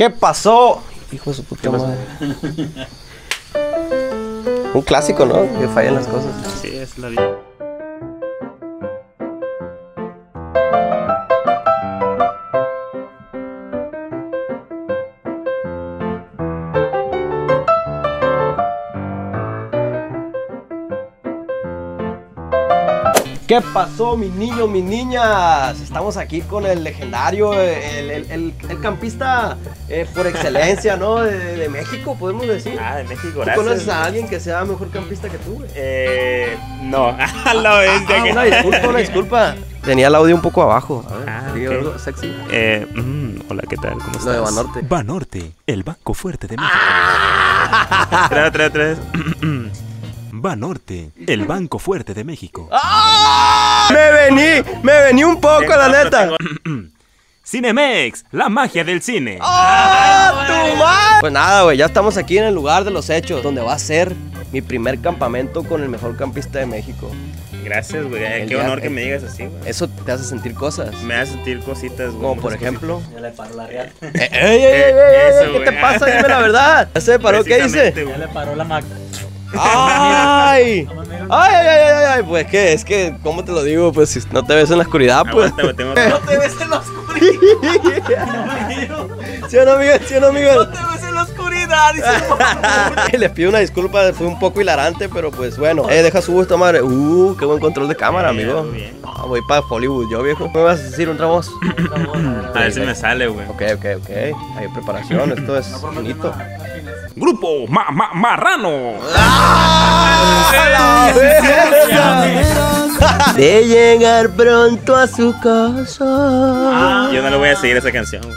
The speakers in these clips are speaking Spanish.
¿Qué pasó? Hijo de su puta madre. Un clásico, ¿no? Que fallan las cosas. Sí, es la vida. ¿Qué pasó, mis niños, mis niñas? Estamos aquí con el legendario, el, el- el- el campista eh, por excelencia, ¿no? De, de México, podemos decir. Ah, de México, ¿Tú gracias. conoces a alguien que sea mejor campista que tú, güey? Eh, no, a la Ah, que... una disculpa, una disculpa. Tenía el audio un poco abajo. A ver, Ah, diga ok. algo sexy. Eh, mm, hola, ¿qué tal? ¿Cómo estás? Lo de Banorte. Banorte, el banco fuerte de México. Otra, otra, otra vez. Banorte, el banco fuerte de México. Me vení, me vení un poco, la neta. Cinemex, la magia del cine. ¡Ah, tu madre! Pues nada, güey, ya estamos aquí en el lugar de los hechos, donde va a ser mi primer campamento con el mejor campista de México. Gracias, güey. El Qué día- honor que me digas así, güey. Eso te hace sentir cosas. Me hace sentir cositas, güey. Como por ejemplo. Ya le paró la real. ¡Ey, ey, ey, ey, ey, Eso, ey! ¿Qué te pasa? Dime la verdad. ¿Ya se paró? ¿Qué dice? Ya le paró la Mac. ¡Ay! ¡Ay, ay, ay, ay, ay! Pues que es que, ¿cómo te lo digo? Pues si no te ves en la oscuridad, pues. Aguanta, tengo te ves en la oscuridad. ¿Sí o no, Miguel? ¿Sí o no, Miguel? te ves en la oscuridad. Les pido una disculpa, fue un poco hilarante, pero pues bueno. Eh, deja su gusto, madre. Uh, qué buen control de cámara, Bien, amigo. muy bien. Ah, voy para Hollywood, yo viejo. ¿Me vas a decir un tramo? A ver si me sale, güey. Ok, ok, ok. Hay preparación, esto es finito. Grupo Ma- Ma- Marrano. De llegar pronto a su casa. Yo no le voy a seguir esa canción, güey.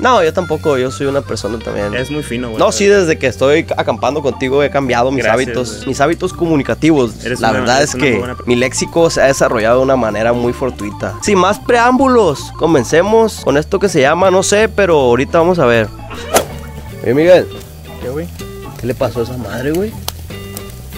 No, yo tampoco, yo soy una persona también. Es muy fino, güey. No, sí, desde que estoy acampando contigo he cambiado mis Gracias, hábitos, güey. mis hábitos comunicativos. Eres La una- verdad es que buena mi léxico se ha desarrollado de una manera muy fortuita. Sin más preámbulos, comencemos con esto que se llama, no sé, pero ahorita vamos a ver. Oye, Miguel. ¿Qué le pasó a esa madre, güey?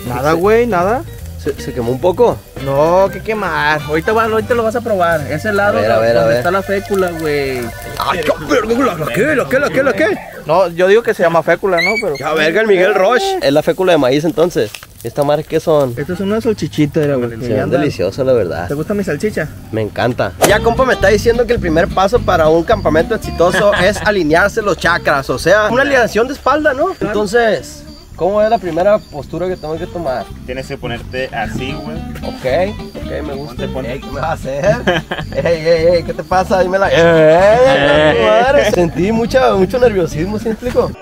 Nada, güey, nada. ¿Se, se quemó un poco? No, que quemar. Ahorita, va- ahorita lo vas a probar. Ese lado A ver, a ver, a donde ver. está la fécula, güey. ¡Ay, qué, la, la, qué, la, qué, la, qué, la, qué! No, yo digo que se llama fécula, ¿no? Pero. Ya, verga, el Miguel Roche. Es la fécula de maíz, entonces. ¿Esta madre qué son? Esto es una salchichita, era, güey. Se ven deliciosos, la verdad. ¿Te gusta mi salchicha? Me encanta. Ya, compa, me está diciendo que el primer paso para un campamento exitoso es alinearse los chakras, o sea, una alineación de espalda, ¿no? Entonces, ¿cómo es la primera postura que tengo que tomar? Tienes que ponerte así, güey. Ok, ok, me gusta. Ponte, ponte. Ey, ¿Qué me vas a hacer? ey, ey, ey, ¿qué te pasa? Dímela. ¡Ey, ey, ey, madre! Sentí mucha, mucho nerviosismo, ¿sí me explico?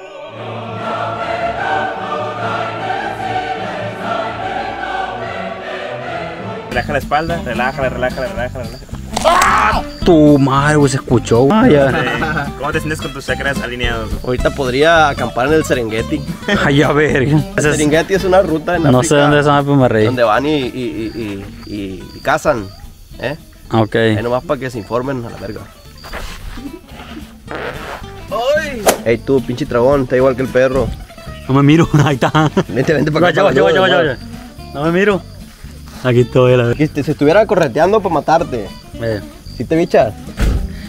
Relaja la espalda, relájala, relájala, relájala, relájala. Tu madre, güey, se escuchó. Ah, ¿Cómo te sientes con tus chakras alineados? güey? Ahorita podría acampar en el Serengeti. Ay, a ver. El Serengeti es una ruta en No sé África dónde son, pero me reí. Donde van y, y, y, y, y- y cazan, ¿eh? Ok. Ahí nomás para que se informen a la verga. ¡Ay! Ey, tú, pinche dragón, está igual que el perro. No me miro, ahí está. Vente, vente para acá. La guacha, luz, guacha. No me miro. Aquí estoy, la verdad. Se estuviera correteando para matarte. Eh. ¿Sí te bichas?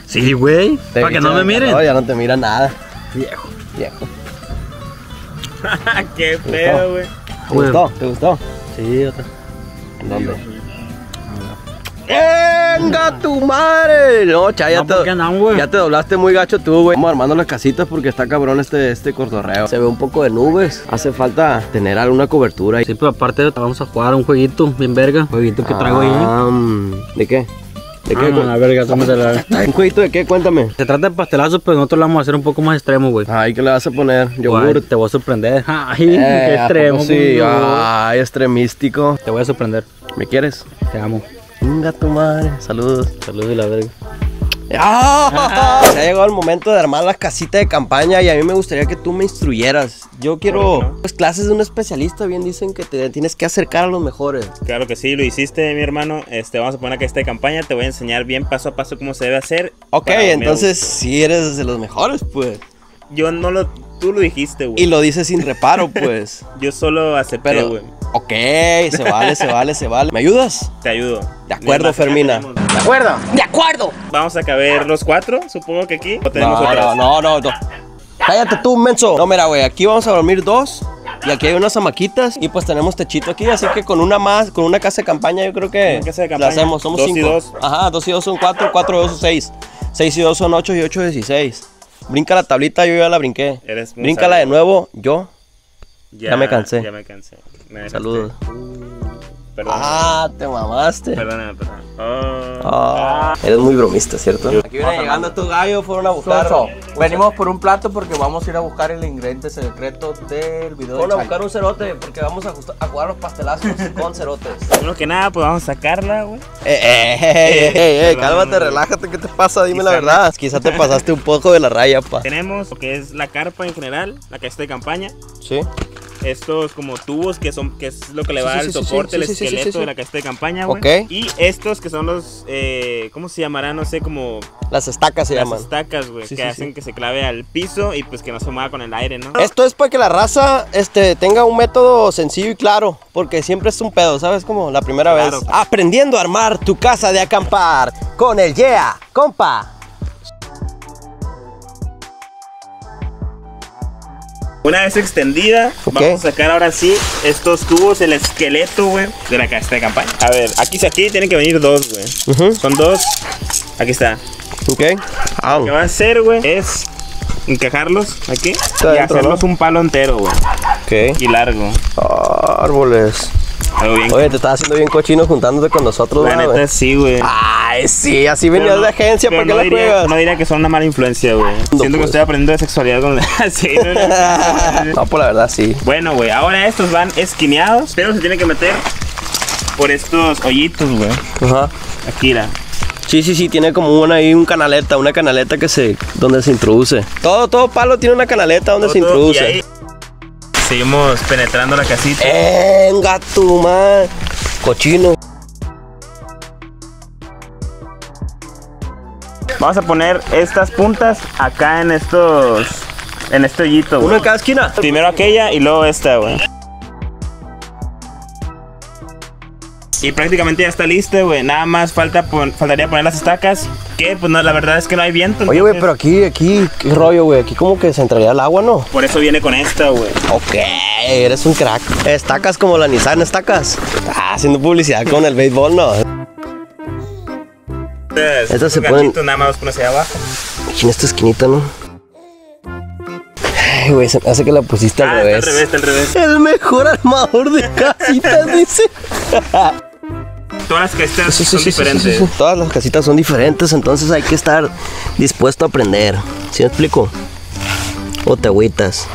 Sí, güey. Para que no me miren. No, ya no te mira nada. Viejo. Viejo. Qué pedo, güey. ¿Te gustó? ¿Te gustó? Sí, otra. ¿En dónde? ¡Venga tu madre! No, cha, ya, No, ¿por qué te, no, ya te doblaste muy gacho tú, güey. Vamos armando las casitas porque está cabrón este, este cortorreo. Se ve un poco de nubes. Hace falta tener alguna cobertura. Sí, pero aparte vamos a jugar un jueguito bien verga. Jueguito que traigo ahí. Ah, ¿De qué? ¿De qué? Ah, la verga, ¿cómo se la... ¿Un jueguito de qué? Cuéntame. Se trata de pastelazos, pero nosotros lo vamos a hacer un poco más extremo, güey. Ay, ¿qué le vas a poner? Yogur. Te voy a sorprender. Ay, Eh, qué ¿a extremo. Sí, ay, extremístico. Te voy a sorprender. ¿Me quieres? Te amo. Venga tu madre. Saludos. Saludos y la verga. ¡Ah! Se ha llegado el momento de armar la casita de campaña y a mí me gustaría que tú me instruyeras. Yo quiero pues, clases de un especialista, bien dicen que te tienes que acercar a los mejores. Claro que sí, lo hiciste, mi hermano. Este, vamos a poner acá esta campaña. Te voy a enseñar bien paso a paso cómo se debe hacer. Ok, entonces si eres de los mejores, pues. Yo no lo. Tú lo dijiste, Y güey. lo dices sin reparo, pues. Yo solo acepté, güey. Ok, se vale, se vale, se vale. ¿Me ayudas? Te ayudo. De acuerdo, Fermina. tenemos- ¡De acuerdo! Vamos a caber los cuatro, supongo que aquí. O tenemos No, otras. no, no, no, no. Cállate tú, menso. No, mira, güey, aquí vamos a dormir dos. Y aquí hay unas hamaquitas y pues tenemos techito aquí, así que con una más, con una casa de campaña, yo creo que casa de la hacemos. Somos Dos y cinco. dos. Ajá, dos y dos son cuatro, cuatro y dos son seis. Seis y dos son ocho y ocho dieciséis. Brinca la tablita, yo ya la brinqué. Eres Bríncala de sabio. nuevo, yo. Ya me cansé. Ya me cansé. Me. Saludos. Perdón. Ah, te mamaste. Perdóname, perdón. Oh. Ah, eres muy bromista, ¿cierto? Aquí viene llegando estos gallos, fueron a buscar. Venimos por un plato porque vamos a ir a buscar el ingrediente secreto del video Fueron a buscar un cerote porque vamos a, jugar los pastelazos con cerotes. Primero que nada, pues vamos a sacarla, güey. Eh, eh, eh, eh, eh, eh, cálmate, relájate, ¿qué te pasa? Dime la verdad. Quizá te pasaste un poco de la raya, pa. Tenemos lo que es la carpa en general, la caseta de campaña. Sí. Estos como tubos que son que es lo que le va sí, al sí, sí, soporte, sí, el sí, sí, sí, esqueleto sí. de la caseta de campaña, güey. Ok. Y estos que son los, eh, ¿cómo se llamarán? No sé, como Las estacas se las llaman. estacas, güey, Sí, que sí, hacen sí. que se clave al piso y pues que no se mueva con el aire, ¿no? Esto es para que la raza este, tenga un método sencillo y claro, porque siempre es un pedo, ¿sabes? Como la primera Claro. vez. Aprendiendo a armar tu casa de acampar con el Yeah, compa. Una vez extendida, vamos a sacar ahora sí estos tubos, el esqueleto, güey, de la caseta de campaña. A ver, aquí, aquí tienen que venir dos, güey. Ujú. Son dos. Aquí está. Ok. Lo que va a hacer, güey, es encajarlos aquí y hacerlos ¿no? un palo entero, güey. Ok. Y largo. Árboles. Bien. Oye, te estás haciendo bien cochino juntándote con nosotros, la ¿verdad, neta sí, güey. Ay, sí, así venías de agencia, ¿por qué no la diría, juegas? No diría que son una mala influencia, güey. Siento que pues. estoy aprendiendo de sexualidad con sí, no, no. no, pues la verdad sí. Bueno, güey, ahora estos van esquineados, pero se tiene que meter por estos hoyitos, güey. Ajá. Aquí, la. Sí, sí, sí, tiene como una ahí, un canaleta, una canaleta que se, donde se introduce. Todo, todo palo tiene una canaleta donde se Todo, y introduce. Seguimos penetrando la casita. Venga tu man. Cochino. Vamos a poner estas puntas acá en estos. En este hoyito, Uno güey. en cada esquina. Primero aquella y luego esta, güey. Y prácticamente ya está lista, güey. Nada más falta pon- faltaría poner las estacas. Que pues no, la verdad es que no hay viento. Oye, güey, entonces, pero aquí, aquí, qué rollo, güey. Aquí como que se entraría el agua, ¿no? Por eso viene con esta, güey. Ok, eres un crack. Estacas como la Nissan, estacas. Ah, haciendo publicidad con el béisbol, ¿no? Estas Estas se ponen- Nada más pones ahí abajo. Aquí en esta esquinita, ¿no? Ay, güey, se me hace que la pusiste al Ah, está revés. al revés, está al revés. El mejor armador de casitas, dice. Todas las casitas Sí, sí, son diferentes. Todas las casitas son diferentes, entonces hay que estar dispuesto a aprender. ¿Sí me explico? O te agüitas.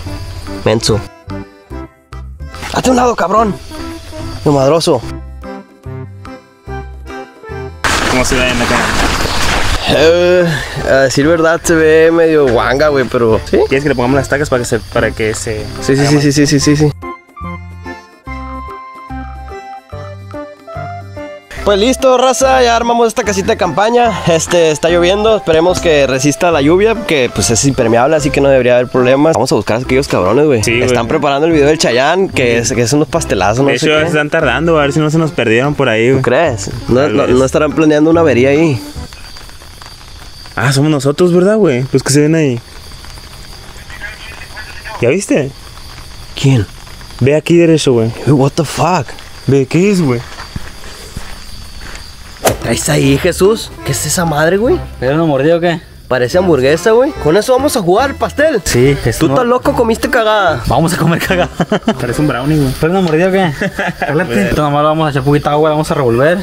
Menso. Hazte un lado, cabrón. No madroso. Como se ve en la cámara. Eh, a decir verdad, se ve medio guanga, güey, pero. ¿Sí? ¿Quieres que le pongamos las estacas para que se. Para que se Sí, sí, sí, sí, sí, sí, sí, sí. Pues listo, raza, ya armamos esta casita de campaña. Este está lloviendo, esperemos que resista la lluvia, que pues es impermeable, así que no debería haber problemas. Vamos a buscar a aquellos cabrones, güey. Sí. Están preparando el video del Chayán, que es, que es unos pastelazos, no De sé hecho, qué. se están tardando, a ver si no se nos perdieron por ahí, ¿Tú güey. crees? No, no- estarán planeando una avería ahí. Ah, somos nosotros, ¿verdad, güey? Los que se ven ahí. ¿Ya viste? ¿Quién? Ve aquí derecho, güey. What the fuck? Ve, ¿qué es, güey? ¿Qué traes ahí, Jesús? ¿Qué es esa madre, güey? ¿Era una mordida o qué? Parece hamburguesa, güey. Con eso vamos a jugar, pastel. Sí, es Tú estás loco, comiste cagada. Vamos a comer cagada. Parece un brownie, güey. ¿Pero una mordida o qué? Cálate. Nomás lo vamos a echar poquita agua, vamos a revolver.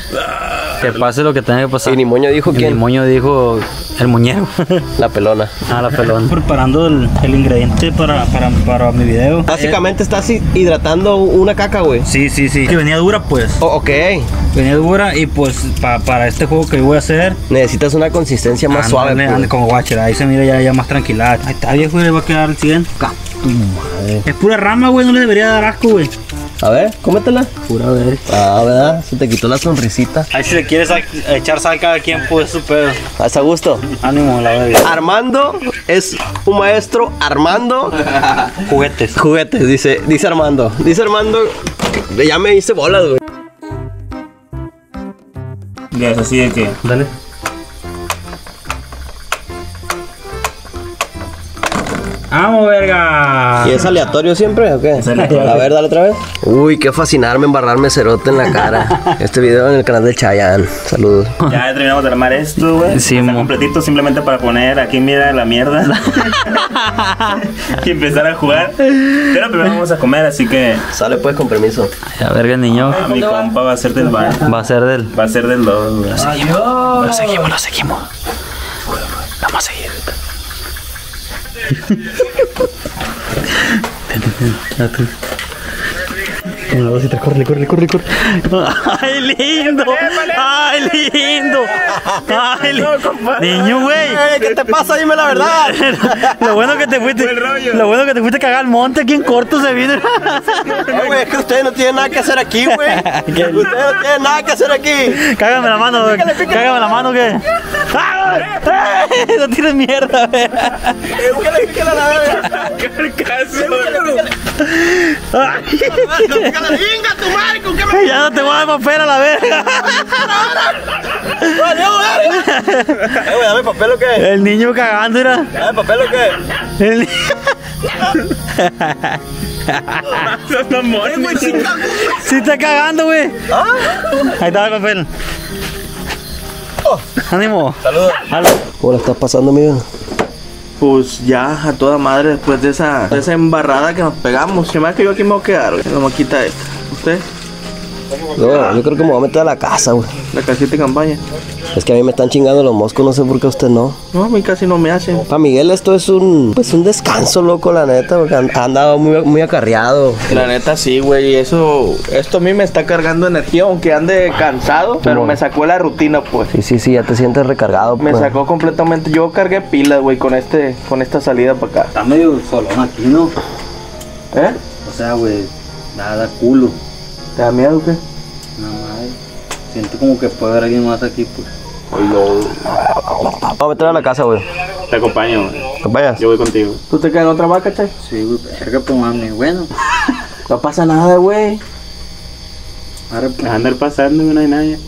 Que pase lo que tenga que pasar. Y ni moño dijo El quién. moño dijo el muñeco. La pelona. ah, la pelón. Preparando el, el ingrediente para, para, para mi video. Básicamente estás hi- hidratando una caca, güey. Sí, sí, sí. Que venía dura, pues. Oh, ok. Venía dura y pues pa- para este juego que voy a hacer. Necesitas una consistencia más suave. ándale, pues. como guacher. Ahí se mira ya, ya más tranquila. Ahí está, viejo, le va a quedar el siguiente. Es pura rama, güey. No le debería dar asco, güey. A ver, cómetela. Pura ver. Ah, ¿verdad? Se te quitó la sonrisita. Ahí si le quieres echar sal cada quien, pues su pedo. Hasta gusto. Ánimo, la verga. Armando es un maestro armando Juguetes. juguetes, dice, dice Armando. Dice Armando, ya me hice bolas, güey. Ya es así de que. Dale. ¡Vamos, verga! ¿Y es aleatorio siempre o qué? aleatorio. A ver, dale otra vez. Uy, qué fascinarme embarrarme cerote en la cara. Este video en el canal de Chayanne. Saludos. Ya terminamos de armar esto, güey. Sí, Está completito simplemente para poner aquí mira la mierda. y empezar a jugar. Pero primero vamos a comer, así que Sale pues con permiso. Ya, verga, el niño. mi compa va a ser del bar. Va a ser del. Va a ser del 2, güey. Lo seguimos, lo seguimos. Vamos a seguir. Dedim ben yatır. Una, dos y tres, corre, corre, corre, corre. ¡Ay, lindo! ¡Ay, lindo! ¡Ay, lindo! Niño, güey. ¿Qué te pasa? Dime la verdad. Lo bueno que te fuiste. Lo bueno que te fuiste a cagar al monte aquí en corto se vino. Eh, güey, es que ustedes no tienen nada que hacer aquí, güey. Ustedes no tienen nada que hacer aquí. Cágame la mano, güey. Cágame la mano, ¿qué? ¡Ah! ¡Ay! No tienes mierda, güey. Pícale, pícale a la. Pícale, venga, tu madre, ¿con qué me Ya no te voy a dar papel a la verga. valió, verga? Eh, güey, dame papel o qué. El niño cagando, era. Dame papel o qué. El ni- Sí está cagando, güey. Ahí está el papel. Ánimo. Saludos. Jalo. ¿Cómo la estás pasando, amigo? Pues ya a toda madre después de esa, de esa embarrada que nos pegamos. Me hace que yo aquí me voy a quedar, güey. No me quita esta. ¿Usted? No, yo creo que me voy a meter a la casa, güey. La casita de campaña. Es que a mí me están chingando los moscos, no sé por qué usted no. No, a mí casi no me hacen. Para Miguel esto es un, pues un descanso, loco, la neta, porque han- ha andado muy, muy acarreado. La neta sí, güey. Eso, esto a mí me está cargando energía, aunque ande cansado. Pero Bueno. me sacó la rutina, pues. Sí, sí, sí, ya te sientes recargado. Me pues. sacó completamente. Yo cargué pilas, güey, con este, con esta salida para acá. Está medio solón aquí, ¿no? ¿Eh? O sea, güey, nada culo. ¿Te da miedo o qué? Siento como que puede haber alguien más aquí, pues. Vamos a meter a la casa, güey. Te acompaño, güey. ¿Te vayas? Yo voy contigo. ¿Tú te quedas en otra vaca, chay? Sí, güey, verga, pues mami. Bueno, No pasa nada, güey. ahora pues, A andar pasando, güey, no hay nadie.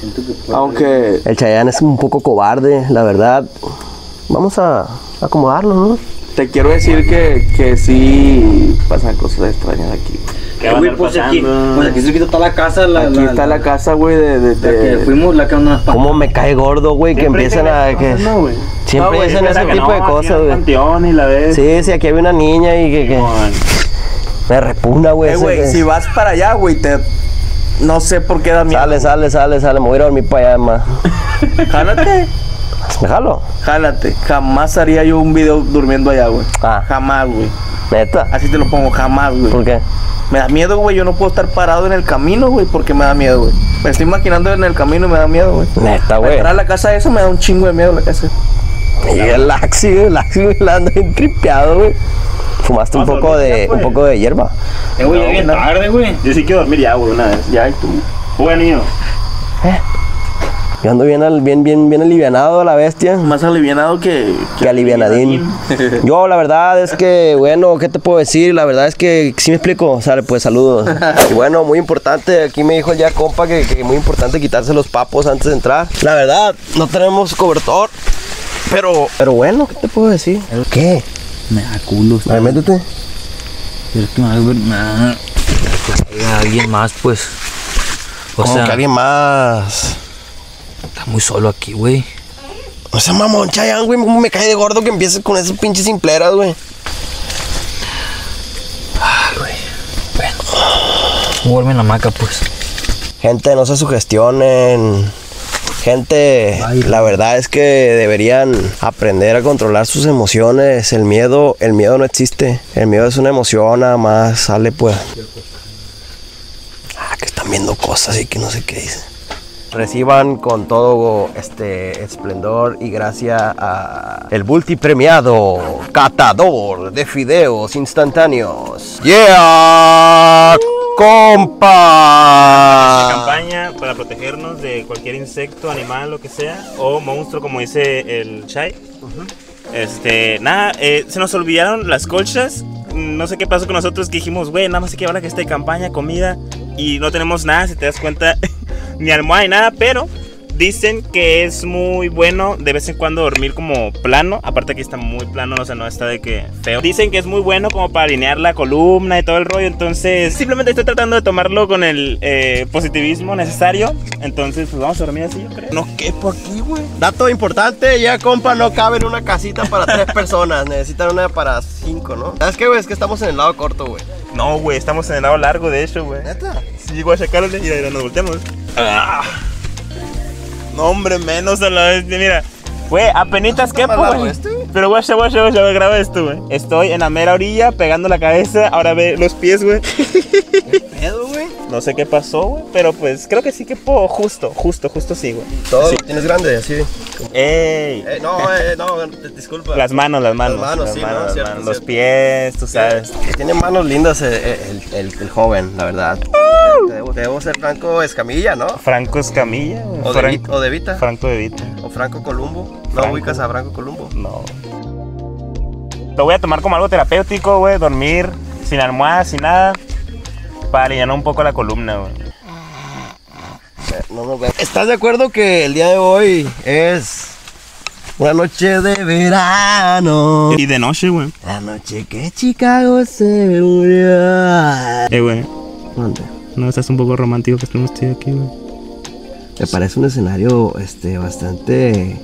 siento que puede Aunque El Chayán es un poco cobarde, la verdad. Vamos a acomodarlo, ¿no? te quiero decir que, que sí pasan cosas extrañas aquí. ¿Qué va a Güey, pues aquí, pues aquí cerquita está la casa, la, Aquí está la casa, güey, de, de, la que fuimos, la que nos ¿Cómo me cae gordo, güey? Que empiezan a... Que... cosas, no, güey. Siempre No, dicen es ese tipo de no, cosas, güey. panteón y la vez. Sí, sí, aquí había una niña y que... Me repugna, güey. Eh, güey, que- si vas para allá, güey, te... No sé por qué da miedo. Sale, sale, sale, sale. Me voy a ir a dormir para allá, más. Jálate, ¿Me jalo? jálate. Jamás haría yo un video durmiendo allá, güey. Ah. Jamás, güey. Neta. Así te lo pongo, jamás, güey. ¿Por qué? Me da miedo, güey. Yo no puedo estar parado en el camino, güey, porque me da miedo, güey. Me estoy imaginando en el camino y me da miedo, güey. Neta, güey. Entrar a la casa esa me da un chingo de miedo la casa. Y el Laxi, güey, el Laxi, güey, la anda bien tripeado, güey. Fumaste un poco dormir de, ya, un pues. poco de hierba. Eh, güey, ya No, bien no. tarde, güey. Yo sí quiero dormir ya, güey, una vez. Ya, y tú. Bueno, niño. Yo ando bien, al- bien, bien, bien alivianado a la bestia. Más alivianado que... Que alivianadín. Yo, la verdad es que, bueno, ¿qué te puedo decir? La verdad es que, sí me explico. Sale, pues, saludos. Y bueno, muy importante, aquí me dijo ya compa que, que muy importante quitarse los papos antes de entrar. La verdad, no tenemos cobertor. Pero, pero bueno, ¿qué te puedo decir? ¿Qué? Me da culo. A ver, métete. Pero es que me da ver- me da- que haya alguien más, pues. O sea, que alguien más. Muy solo aquí, güey. O sea, mamón, Chayanne, güey, me cae de gordo que empieces con esas pinches simpleras, güey. Vuelve en la maca, pues. Gente, no se sugestionen. Gente, la verdad es que deberían aprender a controlar sus emociones. El miedo, el miedo no existe. El miedo es una emoción, nada más sale pues. Ah, que están viendo cosas y que no sé qué dicen. Reciban con todo este esplendor y gracia a el multipremiado catador de fideos instantáneos. ¡Yeah! ¡Compa! campaña para protegernos de cualquier insecto, animal, lo que sea, o monstruo, como dice el Chai. Este, nada, eh, se nos olvidaron las colchas. No sé qué pasó con nosotros que dijimos, güey, nada más hay que hablar que esté campaña, comida, y no tenemos nada, si te das cuenta, ni almohada ni nada, pero Dicen que es muy bueno de vez en cuando dormir como plano. Aparte que está muy plano, o sea, no está de que feo. Dicen que es muy bueno como para alinear la columna y todo el rollo. Entonces, simplemente estoy tratando de tomarlo con el eh, positivismo necesario. Entonces, pues vamos a dormir así, yo creo. No quepo aquí, güey. Dato importante, ya compa no cabe en una casita para tres personas. Necesitan una para cinco, ¿no? ¿Sabes qué, güey? Es que estamos en el lado corto, güey. No, güey, estamos en el lado largo, de hecho, güey. ¿Neta? Sí, voy a sacarle y ahí nos volteamos. Ah. No, hombre, menos a la vez. Mira, güey, apenitas que güey. este, güey? Pero guacha, guacha, guacha, güey, graba esto, güey. Estoy en la mera orilla pegando la cabeza. Ahora ve los pies, güey. Pedo, güey. No sé qué pasó, güey. Pero pues creo que sí que puedo. Justo, justo, justo sí, güey. Todo tienes grande, así. ¡Ey! Eh, no, eh, no, disculpa. Las manos, las manos. manos, sí, no, las cierto, manos, Los pies, tú sabes. Tiene manos lindas el, el- el- el joven, la verdad. Te debo, te debo ser Franco Escamilla, ¿no? Franco Escamilla. O de, Fran- Vita, o de Vita. Franco de Vita. O Franco Columbo. ¿No Franco. ubicas a Franco Columbo? No. Lo voy a tomar como algo terapéutico, güey. Dormir sin almohada, sin nada. Para aliviar un poco la columna, güey. No vemos. ¿Estás de acuerdo que el día de hoy es una noche de verano? Y de noche, güey. La noche que Chicago se murió. Eh, güey. ¿Dónde? No, estás un poco romántico que estemos aquí, güey. Me parece un escenario este, bastante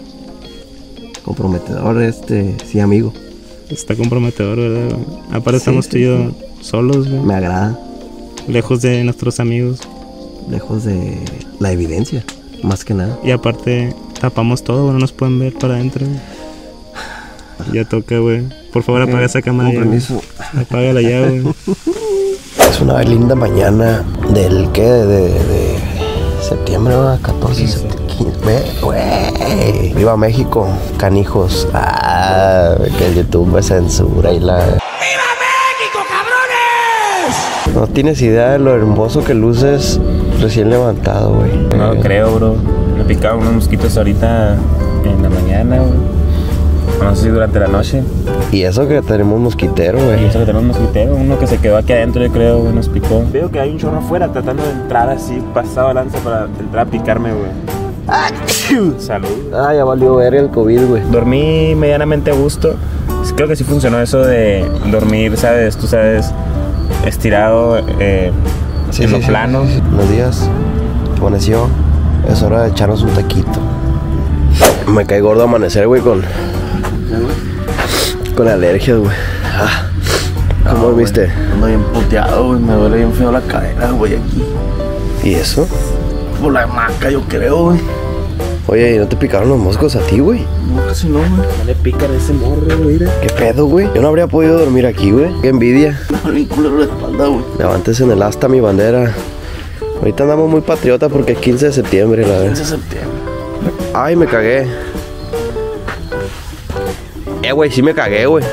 comprometedor, este, sí, amigo. Está comprometedor, ¿verdad? güey? Aparte Sí, estamos sí, tú y yo solos, güey. Me agrada, Lejos de nuestros amigos. lejos de la evidencia, más que nada. Y aparte tapamos todo. No nos pueden ver para adentro. Ya toca, güey. Por favor, apaga esa cámara Con permiso. Apágala ya, güey. Es una linda mañana del que de, de septiembre, ¿verdad? 14 de septiembre. Güey. Viva México, canijos. Ah, que el YouTube me censura y la. No tienes idea de lo hermoso que luces recién levantado, güey. No lo creo, bro. Me picaron unos mosquitos ahorita en la mañana, güey. No sé si durante la noche. Y eso que tenemos mosquitero, Y güey. eso que tenemos un mosquitero, uno que se quedó aquí adentro, yo creo, güey, nos picó. Veo que hay un chorro afuera tratando de entrar así, pasado lanza para entrar a picarme, güey. Salud. Ah, ya valió ver el COVID, güey. Dormí medianamente a gusto. Creo que sí funcionó eso de dormir, ¿sabes? Tú sabes, estirado eh, en lo plano. Buenos días. Amaneció. Es hora de echarnos un taquito. Me cae gordo amanecer, güey, con. Con alergias, güey. Ah, ¿Cómo viste? Ando bien puteado, güey. Me duele bien feo la cadera, güey, aquí. ¿Y eso? Por la maca, yo creo, güey. Oye, ¿y no te picaron los moscos a ti, güey? No, casi no, güey. No le pican ese morro, güey. ¿Qué pedo, güey? Yo no habría podido dormir aquí, güey. Qué envidia. Me bien culero la espalda, güey. Levantes en el asta mi bandera. Ahorita andamos muy patriota porque es 15 de septiembre, la 15 verdad. de septiembre. Ay, me cagué. Eh, güey, sí me cagué, güey.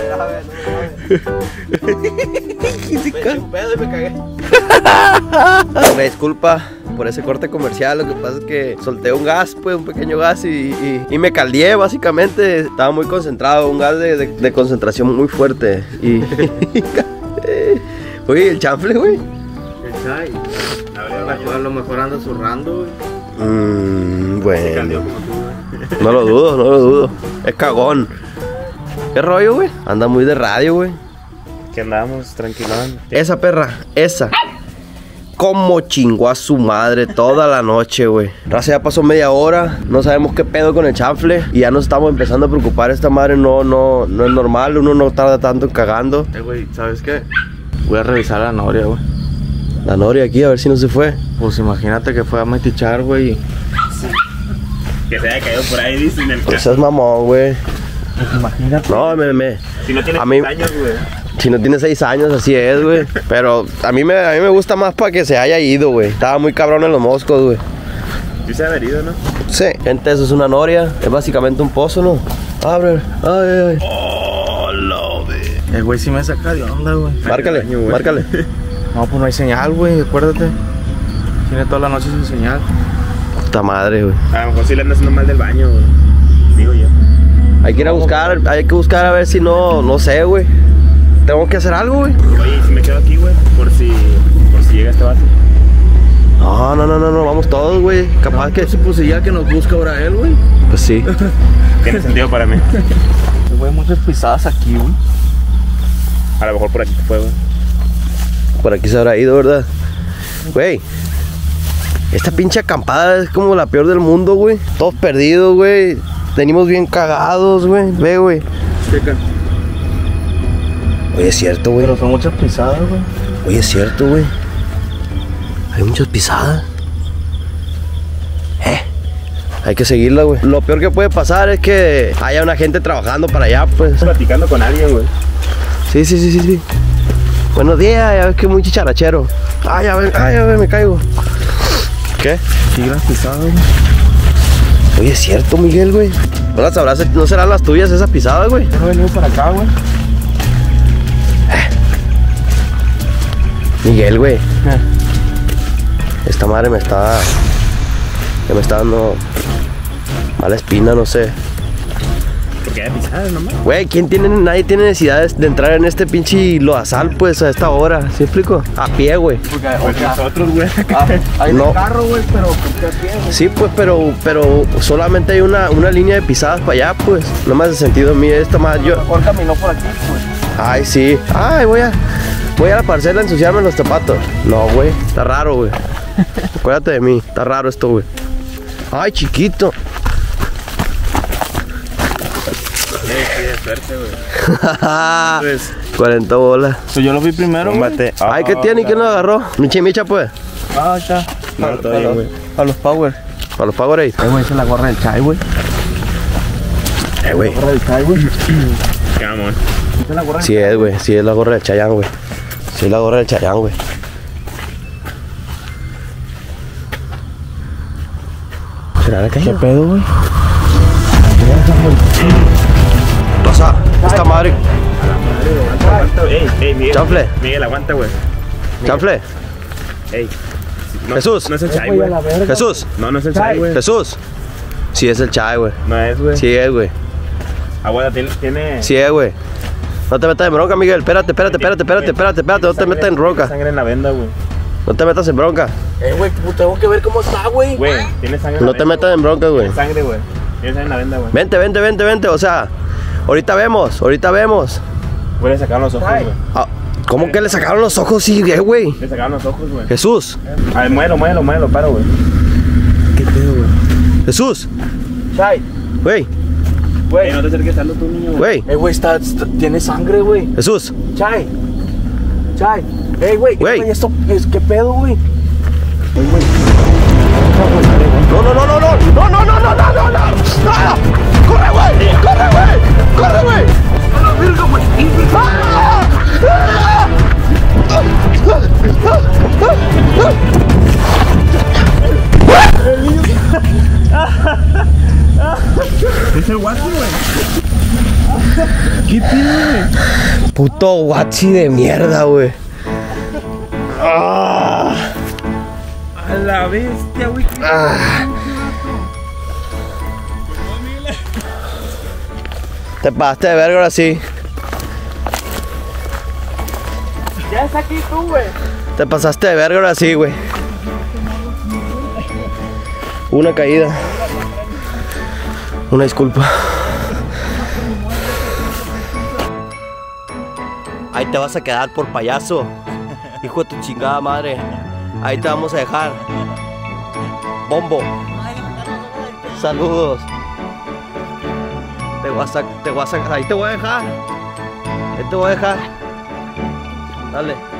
Me disculpa por ese corte comercial. Lo que pasa es que solté un gas, pues, un pequeño gas y, y- y me caldeé, básicamente. Estaba muy concentrado, un gas de, de- de concentración muy fuerte. Y. Oye, el chanfle, güey. A lo mejor anda zurrando, güey. Mm, bueno. No lo dudo, no lo dudo. Es cagón. ¿Qué rollo, güey? Anda muy de radio, güey. Que andamos tranquilón. Esa perra, esa. Como chingó a su madre toda la noche, güey. Raza ya pasó media hora, no sabemos qué pedo con el chanfle y ya nos estamos empezando a preocupar. Esta madre no, no, no es normal, uno no tarda tanto cagando. Eh, güey, ¿sabes qué? Voy a revisar a la Noria, güey. La Noria aquí, a ver si no se fue. Pues imagínate que fue a metichar, güey. Que se haya caído por ahí, dicen el No seas mamón, güey. Imagínate. No, me, me. Si no tiene A mí- años, güey. Si no tiene seis años, así es, güey. Pero a mí, me, a mí me gusta más para que se haya ido, güey. Estaba muy cabrón en los moscos, güey. Sí se ha herido, ¿no? Sí. Gente, eso es una noria. Es básicamente un pozo, ¿no? Abre. Ay, ay, ay. El güey sí me saca de onda, güey. Márcale, márcale. No, pues no hay señal, güey, acuérdate. Tiene toda la noche sin señal. Puta madre, güey. A lo mejor sí le anda haciendo mal del baño, güey. Digo yo. Hay que ir a buscar, hay que buscar a ver si no, no sé, güey. Tengo que hacer algo, güey. Oye, ¿y si me quedo aquí, güey, por si, por si llega este vato. No, no, no, no, no, vamos todos, güey. Capaz que. Entonces, pues ya que nos busca ahora él, güey. Pues sí. Tiene sentido para mí. Güey, muchas pisadas aquí, güey. A lo mejor por aquí fue, güey. Por aquí se habrá ido, ¿verdad? Güey. Esta pinche acampada es como la peor del mundo, güey. Todos perdidos, güey. Venimos bien cagados, güey. Ve, güey. Checa. Oye, es cierto, güey. Pero son muchas pisadas, güey. Oye, es cierto, güey. Hay muchas pisadas. Eh. Hay que seguirla, güey. Lo peor que puede pasar es que haya una gente trabajando para allá, pues. Platicando con alguien, güey. Sí, sí, sí, sí, sí. Buenos días, ya ves que muy chicharachero. Ay, ya ven, ay, ya ven, me caigo. ¿Qué? Sí, las pisadas, güey. Oye, es cierto, Miguel, güey. ¿No las sabrás? ¿No serán las tuyas esas pisadas, güey? No venimos para acá, güey. Miguel, güey. Esta madre me está. Me está dando. Mala espina, no sé. Porque nomás. Güey, ¿quién tiene, nadie tiene necesidad de entrar en este pinche loazal, pues, a esta hora? ¿Sí explico? A pie, güey. Porque, Pues nosotros, güey. hay No. de carro, güey, pero ¿por qué aquí, güey? Sí, pues, pero, pero solamente hay una, una línea de pisadas para allá, pues. No me hace sentido a mí esta más. Yo, Mejor caminó por aquí, pues. Ay, sí. Ay, voy a, voy a la parcela a ensuciarme los zapatos. No, güey. Está raro, güey. Acuérdate de mí. Está raro esto, güey. Ay, chiquito. suerte, güey. Pues, 40 bolas. Pues yo lo vi primero, güey. combate. Ay, ¿qué tiene? ¿Y quién lo agarró? Micha y micha, pues. Ah, ya. No, Para- todavía, güey. Para los power. Para los Powerade. Eh, güey, esa es la gorra del chai, güey. Eh, güey. gorra del chai, güey. es la gorra del Sí es, güey. Sí es la gorra del Chayán, güey. Sí es la gorra del Chayán, güey. ¿Será la ¿Qué calle? pedo, güey? Pasa, esta madre. Aguanta, ey, ey, Miguel. Chanfle. Miguel, aguanta, güey. Chanfle. Ey. No, Jesús. No es el chai, güey. Jesús. No, no es el chai, güey. Jesús. Sí es el Chay, güey. No es, güey. Sí es, güey. Aguanta, tiene. tiene Sí es, güey. No te metas en bronca, Miguel. Espérate, espérate, espérate, espérate, espérate, espérate. No te metas en bronca. sangre en la venda, güey. No te metas en bronca. Eh, güey, pues tengo que ver cómo está, güey. Güey, tiene sangre en No la te venda, metas en bronca, güey. Tiene sangre, güey. Tiene sangre en la venda, güey. Vente, vente, vente, vente. O sea, ahorita vemos, ahorita vemos. Güey, le sacaron los ojos, güey. Ah, ¿Cómo que le sacaron los ojos? Sí, güey. Le sacaron los ojos, güey. Jesús. A ver, muévelo, muévelo, muévelo, paro, güey. Jesús. Chai, Güey, güey. Ey, no te acerques tanto tú, niño, güey. güey. Eh, güey, está, está- tiene sangre, güey. Jesús. Chai. Chai. Ey, güey. Güey. eh, esto, es- ¿Qué pedo, güey? No, no, no, no, no. No, no, no, no, no, no, no. ¡Ah! ¡Corre, güey! ¡Corre, güey! ¡Corre, güey! ¡A la verga, güey! ¡Ah! ¡Ah! Es el guapo, güey. Puto guachi de mierda, güey. A la bestia, güey. Te pasaste de verga ahora sí. Ya está aquí tú, güey. Te pasaste de verga ahora sí, güey. Una caída. Una disculpa. Ahí te vas a quedar por payaso. Hijo de tu chingada madre. Ahí te vamos a dejar. Bombo. Saludos. Te vas a, te vas a, ahí te voy a dejar. Ahí te voy a dejar. Dale.